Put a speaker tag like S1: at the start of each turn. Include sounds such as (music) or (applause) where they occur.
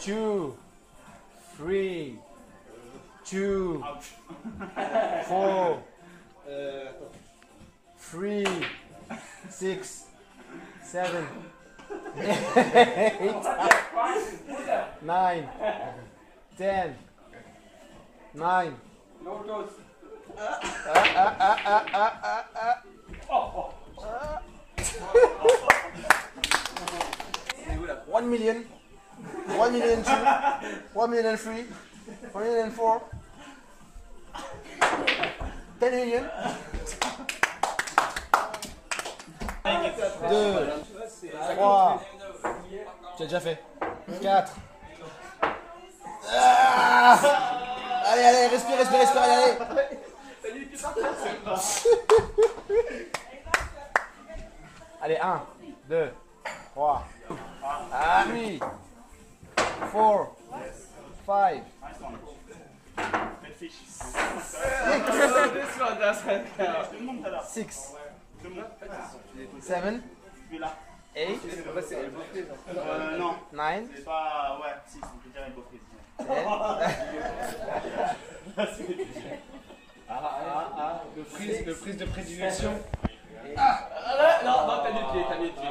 S1: two, three, two, four, three, six, seven, eight, nine, ten, nine. Ah, (laughs) ah. One million, one million two, one million three, one million four, ten million. Deux, trois, tu as déjà fait. Quatre. Ah allez, allez, respire, respire, respire, allez, allez. Allez, 1, 2, 3, ah, 3, 4, 5,
S2: This one doesn't count.
S1: 6, 7, 8,
S3: Euh, non,
S1: 9,
S3: c'est pas. Ouais, si, on peut dire hypocrite.
S1: 10.
S2: Le prise, le prise de prédilection. Ah, là, non, non, t'as mis le pied, t'as mis le pied.